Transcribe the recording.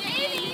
Jamie!